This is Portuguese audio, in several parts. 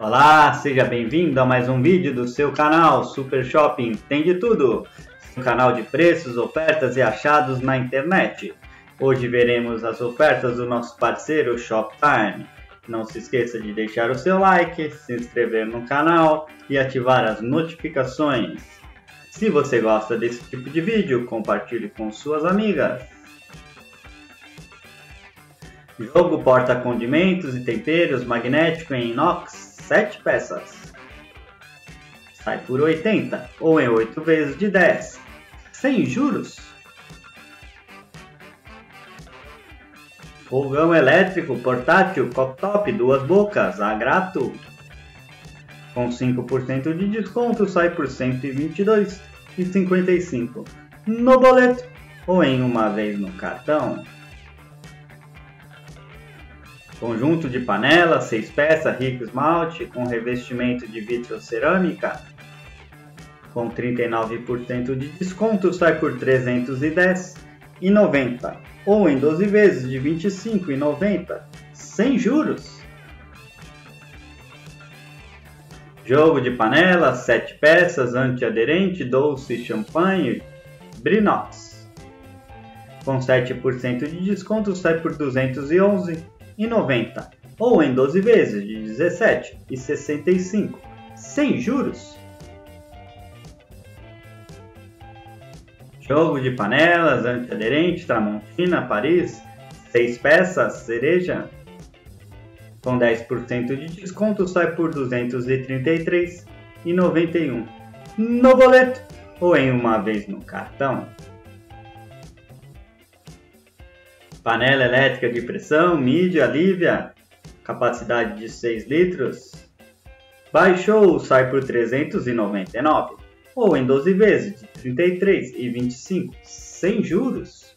Olá, seja bem-vindo a mais um vídeo do seu canal Super Shopping Tem de Tudo, um canal de preços, ofertas e achados na internet. Hoje veremos as ofertas do nosso parceiro Shoptime. Não se esqueça de deixar o seu like, se inscrever no canal e ativar as notificações. Se você gosta desse tipo de vídeo, compartilhe com suas amigas. Jogo porta condimentos e temperos magnético em inox 7 peças. Sai por 80 ou em 8 vezes de 10, sem juros. Fogão elétrico portátil cooktop duas bocas, a grato. Com 5% de desconto sai por R$ 122,55 no boleto ou em uma vez no cartão. Conjunto de panela, seis peças, rico esmalte, com revestimento de vitro cerâmica com 39% de desconto, sai por R$ 310,90 ou em 12 vezes de R$ 25,90, sem juros. Jogo de panela, 7 peças, antiaderente, doce, champanhe, Brinox. Com 7% de desconto, sai por R$ 211,00 e 90, ou em 12 vezes de 17,65 sem juros. Jogo de panelas antiaderente Tramontina Paris, 6 peças, cereja. Com 10% de desconto sai por R$ 233,91 no boleto ou em uma vez no cartão. Panela elétrica de pressão, mídia, Lívia, capacidade de 6 litros. Baixou, sai por 399, ou em 12 vezes de 33 e 25, sem juros.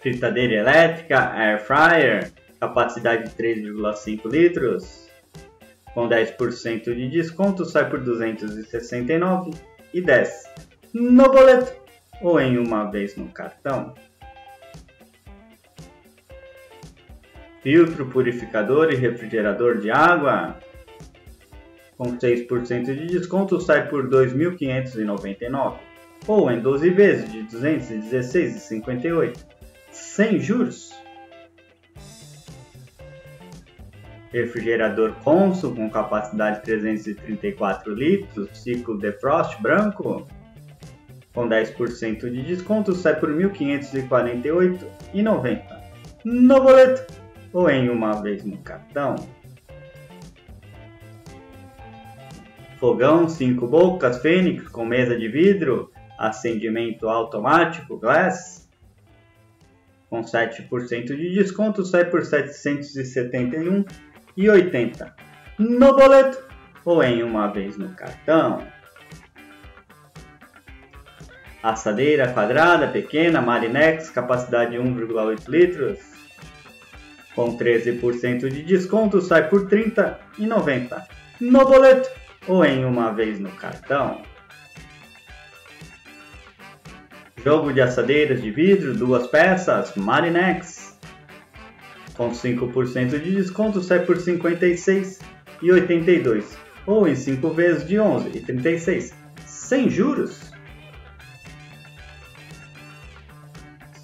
Fritadeira elétrica, air fryer, capacidade de 3,5 litros. Com 10% de desconto, sai por 269 e 10 no boleto ou em uma vez no cartão. Filtro, purificador e refrigerador de água. Com 6% de desconto sai por R$ 2.599 ou em 12 vezes de R$ 216,58, sem juros. Refrigerador Consul com capacidade de 334 litros, ciclo defrost branco, com 10% de desconto sai por R$ 1.548,90 no boleto ou em uma vez no cartão. Fogão 5 bocas Fênix com mesa de vidro, acendimento automático Glass. Com 7% de desconto sai por R$ 771,80 no boleto ou em uma vez no cartão assadeira quadrada pequena Marinex, capacidade 1,8 litros, com 13% de desconto sai por R$ 30,90 no boleto ou em uma vez no cartão. Jogo de assadeiras de vidro, duas peças, Marinex, com 5% de desconto sai por R$ 56,82 ou em 5 vezes de R$ 11,36, sem juros.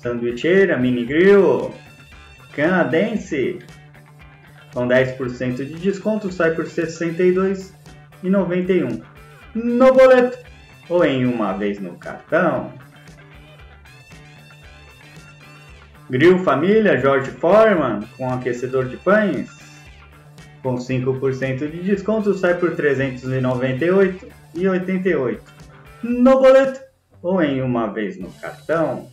Sanduicheira, mini grill, canadense, com 10% de desconto sai por R$ 62,91 no boleto ou em uma vez no cartão. Grill Família Jorge Foreman com aquecedor de pães com 5% de desconto sai por R$ 398,88 no boleto ou em uma vez no cartão.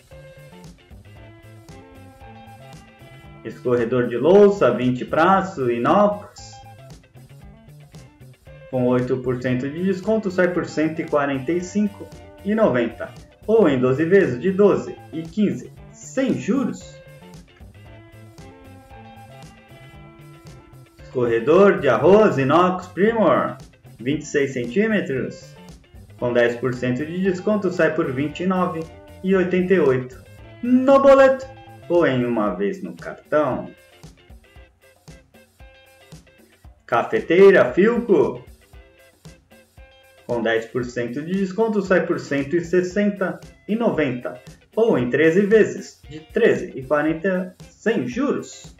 Escorredor de louça, 20 praço, inox, com 8% de desconto sai por R$ 145,90 ou em 12 vezes de 12 e 15 sem juros. Escorredor de arroz inox Primor 26 centímetros. Com 10% de desconto sai por R$ 29,88 no boleto ou em uma vez no cartão. Cafeteira Filco. Com 10% de desconto sai por R$ 160,90 ou em 13 vezes de 13,40 sem juros.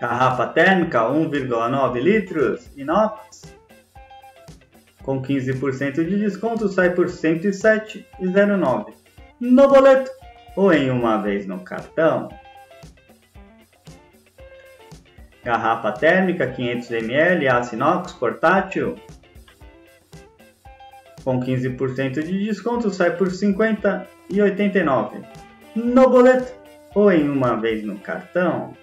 Garrafa térmica 1,9 litros inox com 15% de desconto sai por R$ 107,09 no boleto ou em uma vez no cartão. Garrafa térmica 500ml aço inox portátil com 15% de desconto sai por R$ 50,89 no boleto ou em uma vez no cartão.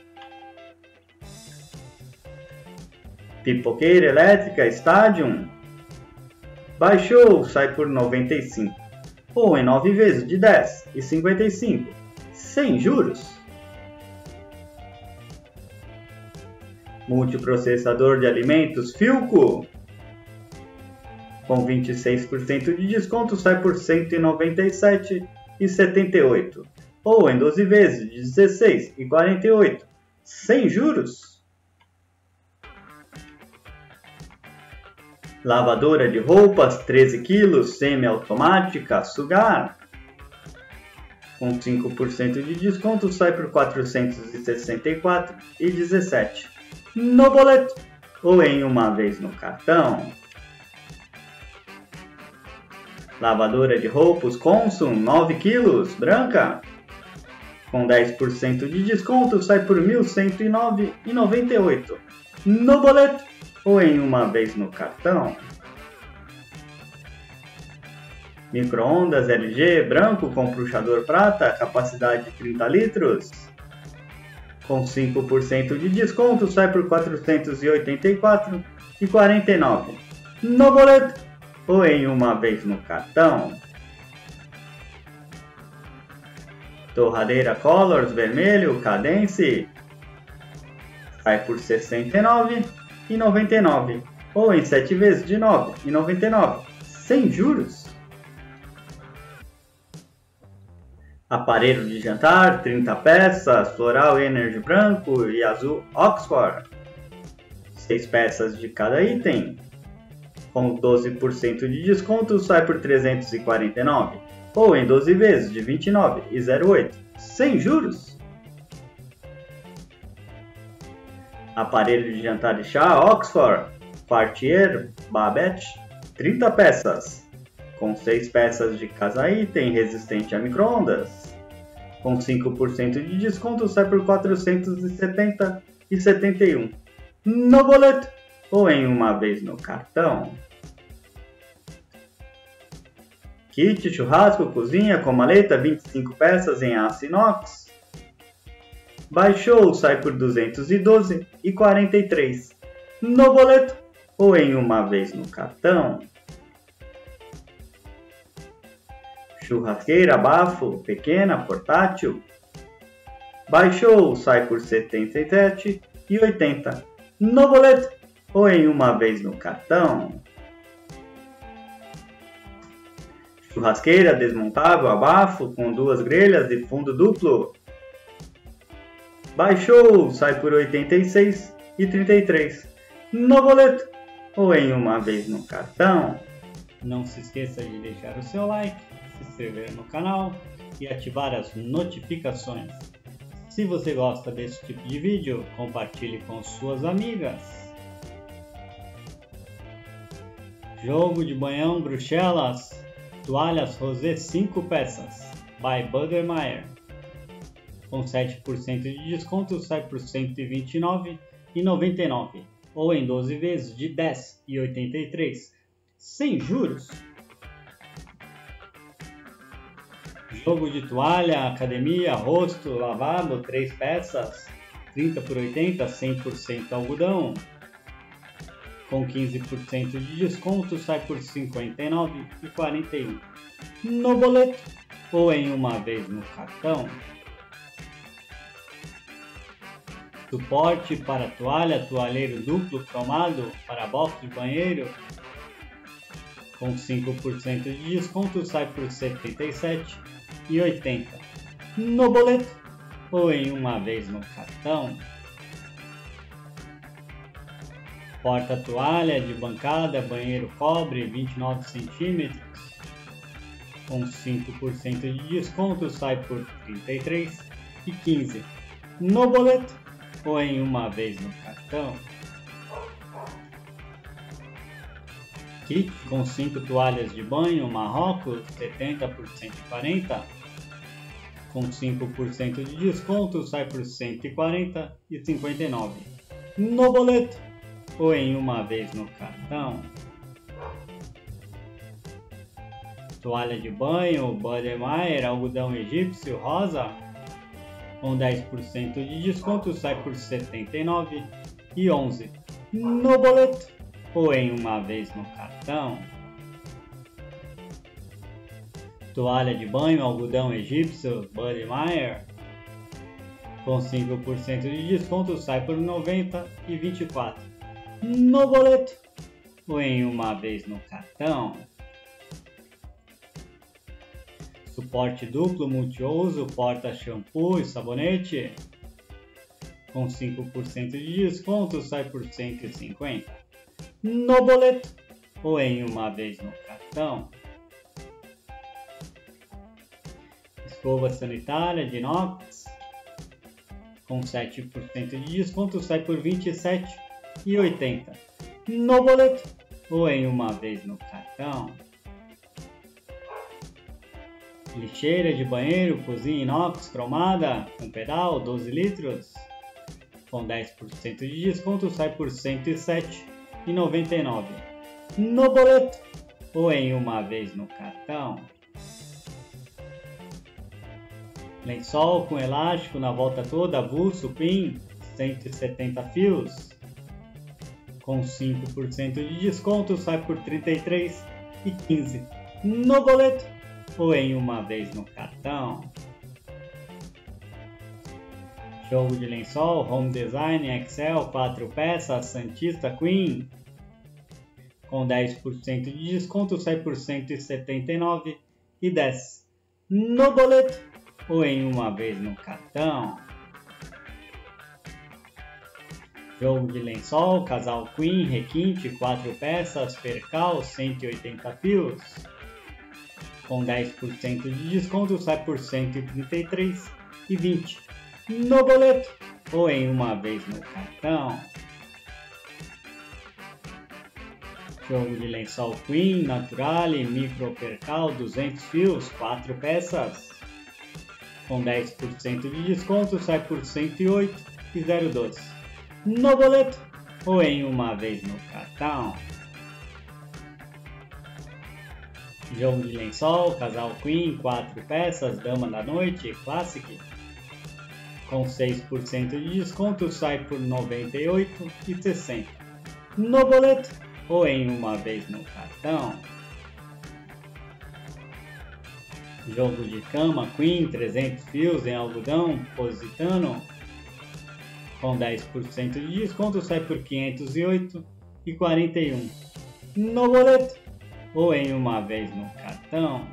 Pipoqueira elétrica Stadium baixou, sai por 95 ou em 9 vezes de 10 e 55 sem juros. Multiprocessador de alimentos Filco com 26% de desconto sai por R$ 197,78 ou em 12 vezes de 16,48 sem juros. Lavadora de roupas 13 kg semi-automática Sugar com 5% de desconto sai por R$ 464,17 no boleto ou em uma vez no cartão. Lavadora de roupas Consum 9 kg branca com 10% de desconto sai por R$ 1.109,98 no boleto ou em uma vez no cartão. Microondas LG branco com puxador prata, capacidade de 30 litros. Com 5% de desconto sai por R$ 484,49 no boleto ou em uma vez no cartão. Torradeira Colors vermelho Cadence sai por R$ 69,99 ou em 7 vezes de R$ 9,99 sem juros. Aparelho de jantar 30 peças, floral Energy branco e azul Oxford. 6 peças de cada item. Com 12% de desconto sai por R$ 349 ou em 12 vezes de R$ 29,08 sem juros. Aparelho de jantar e chá Oxford Partier Babette 30 peças com 6 peças de casa item resistente a microondas. Com 5% de desconto sai por R$ 470,71 no boleto ou em uma vez no cartão. Kit churrasco cozinha com maleta 25 peças em aço inox. Baixou, sai por 212,43 no boleto ou em uma vez no cartão. Churrasqueira bafo pequena portátil. Baixou, sai por R$ 77,80 no boleto ou em uma vez no cartão. Churrasqueira desmontável a bafo com duas grelhas de fundo duplo. Baixou, sai por R$ 86,33 no boleto ou em uma vez no cartão. Não se esqueça de deixar o seu like, se inscrever no canal e ativar as notificações. Se você gosta desse tipo de vídeo, compartilhe com suas amigas. Jogo de banhão Bruxelas Toalhas Rosé 5 peças, by Buddermeyer. Com 7% de desconto sai por R$ 129,99 ou em 12 vezes de R$ 10,83, sem juros. Jogo de toalha, academia, rosto, lavado, 3 peças, 30 por 80, 100% algodão, com 15% de desconto sai por R$ 59,41 no boleto ou em uma vez no cartão. Suporte para toalha, toalheiro duplo cromado para box de banheiro. Com 5% de desconto sai por R$ 77,80 no boleto ou em uma vez no cartão. Porta-toalha de bancada, banheiro cobre, 29 centímetros, com 5% de desconto, sai por R$ 33,15 no boleto em uma vez no cartão. Kit com 5 toalhas de banho Marrocos, 70 por 140, com 5% de desconto, sai por R$ 140,59 no boleto ou em uma vez no cartão. Toalha de banho Bademeyer algodão egípcio rosa com 10% de desconto sai por R$ 79,11 no boleto ou em uma vez no cartão. Toalha de banho algodão egípcio Buddy Meyer com 5% de desconto sai por R$ 90,24 no boleto ou em uma vez no cartão. Suporte duplo multiuso, porta shampoo e sabonete. Com 5% de desconto sai por 150 no boleto ou em uma vez no cartão. Escova sanitária de inox com 7% de desconto sai por R$ 27,80 no boleto ou em uma vez no cartão lixeira de banheiro, cozinha inox cromada com pedal 12 litros com 10% de desconto sai por R$ 107,99 no boleto ou em uma vez no cartão. Lençol com elástico na volta toda, avulso, PIN, 170 fios. Com 5% de desconto sai por R$ 33,15 no boleto ou em uma vez no cartão. Jogo de lençol, Home Design, Excel, 4 peças, Santista Queen. Com 10% de desconto sai por R$ 179,10 no boleto ou em uma vez no cartão. Jogo de lençol, casal Queen, requinte, 4 peças, percal, 180 fios com 10% de desconto sai por R$ 133,20 no boleto ou em uma vez no cartão. Jogo de lençol Queen, Naturale, Micro Percal, 200 fios, 4 peças. Com 10% de desconto sai por R$ 108,012 no boleto ou em uma vez no cartão. Jogo de lençol, casal Queen, 4 peças, dama da noite, Classic. Com 6% de desconto sai por R$ 98,60 no boleto ou em uma vez no cartão. Jogo de cama Queen, 300 fios em algodão, positano. Com 10% de desconto sai por R$ 508,41 no boleto ou em uma vez no cartão.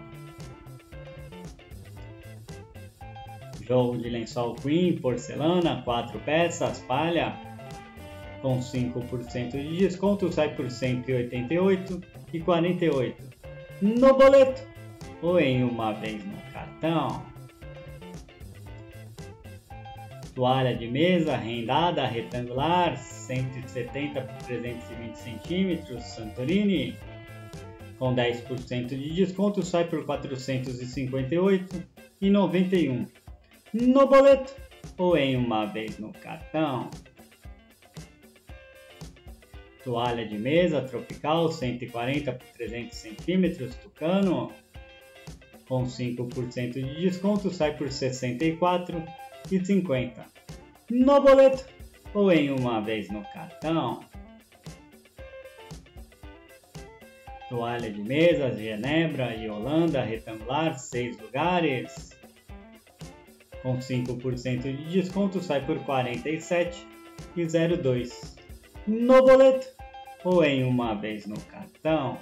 Jogo de lençol Queen, porcelana, 4 peças, palha, com 5% de desconto sai por R$ 188,48 no boleto ou em uma vez no cartão. Toalha de mesa rendada retangular 170 por 320 cm Santorini com 10% de desconto sai por R$ 458,91 no boleto ou em uma vez no cartão. Toalha de mesa tropical 140 por 300 cm Tucano com 5% de desconto sai por R$ 64,50 no boleto ou em uma vez no cartão. Toalha de mesa, Genebra e Holanda retangular, 6 lugares. Com 5% de desconto sai por R$ 47,02 no boleto ou em uma vez no cartão.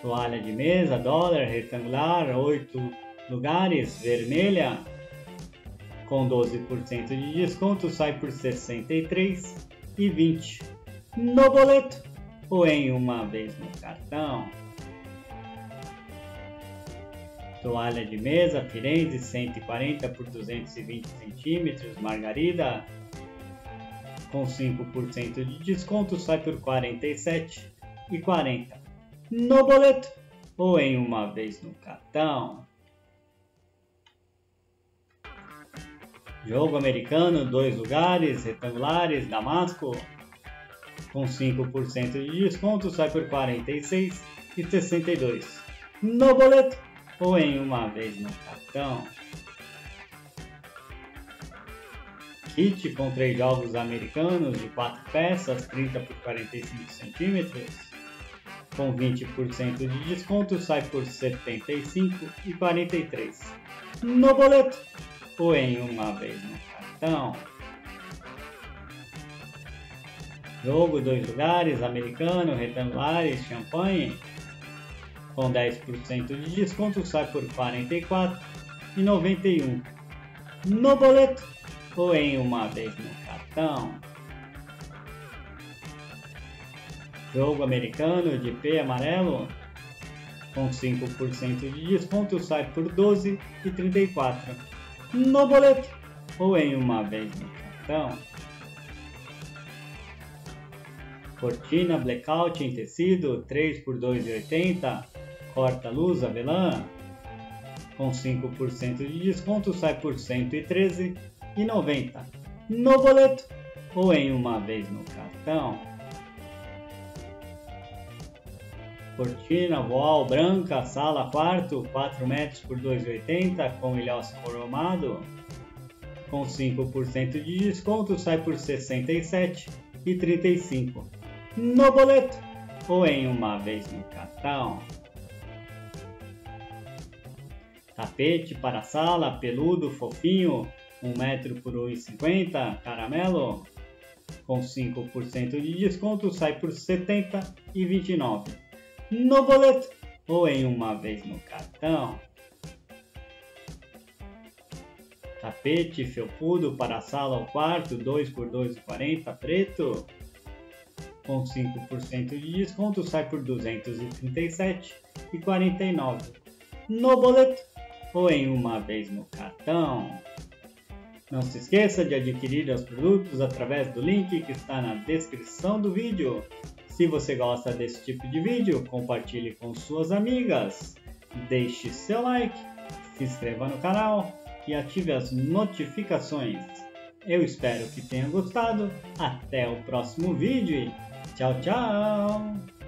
Toalha de mesa, dólar retangular, 8 lugares, vermelha. Com 12% de desconto sai por R$ 63,20 no boleto ou em uma vez no cartão. Toalha de mesa Firenze 140 por 220 centímetros, Margarida com 5% de desconto sai por R$ 47,40 no boleto ou em uma vez no cartão. Jogo americano, dois lugares, retangulares, Damasco, com 5% de desconto sai por R$ 46,62 no boleto ou em uma vez no cartão. Kit com três jogos americanos de 4 peças, 30 por 45 centímetros, com 20% de desconto sai por R$ 75,43 no boleto ou em uma vez no cartão. Jogo dois lugares, americano, retangulares, champanhe, com 10% de desconto sai por R$ 44,91 no boleto ou em uma vez no cartão. Jogo americano de P amarelo com 5% de desconto sai por R$ 12,34 no boleto ou em uma vez no cartão. Cortina blackout em tecido 3 por 2,80 corta-luz avelã com 5% de desconto sai por R$ 113,90 no boleto ou em uma vez no cartão. Cortina voal branca, sala quarto, 4 metros por 2,80 com ilhós cromado. Com 5% de desconto sai por R$ 67,35 no boleto ou em uma vez no cartão. Tapete para sala, peludo, fofinho, 1 metro por 1,50, caramelo. Com 5% de desconto sai por R$ 70,29 no boleto ou em uma vez no cartão. Tapete felpudo para sala ou quarto, 2 por 2,40 preto. Com 5% de desconto sai por R$ 237,49 no boleto ou em uma vez no cartão. Não se esqueça de adquirir os produtos através do link que está na descrição do vídeo. Se você gosta desse tipo de vídeo, compartilhe com suas amigas, deixe seu like, se inscreva no canal e ative as notificações. Eu espero que tenha gostado. Até o próximo vídeo tchau, tchau!